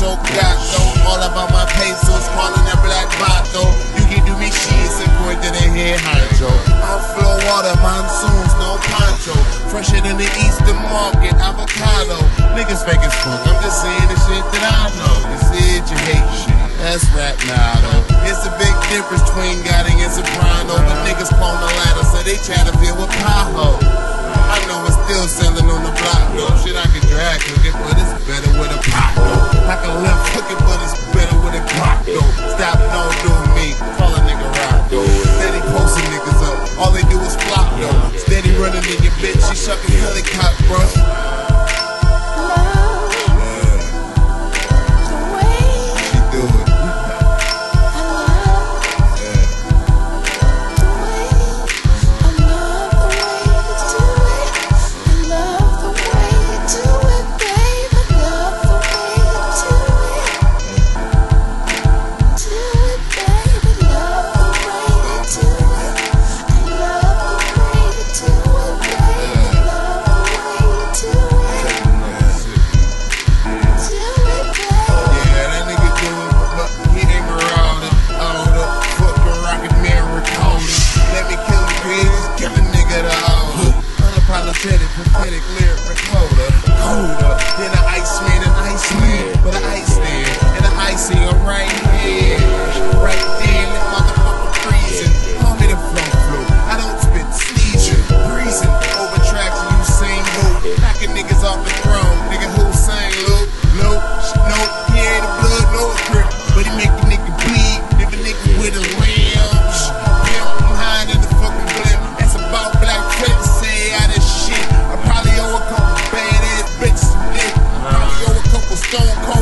the so though. All about my pesos, calling that black though. You can do me shit, point to the head honcho. I flow water, monsoons, no poncho. Fresher than the Eastern market, avocado. Niggas fake as fuck, I'm just saying the shit that I know. You said you hate shit, that's rap now though. It's a big difference between Gotti and Soprano. But niggas clone the ladder, so they try to feel with Pablo. I know it's still selling on the block though. Shit, I can drag cook it, but it's better with a pop your bitch, she shucking helicopter, bro. Just pathetic a going cold.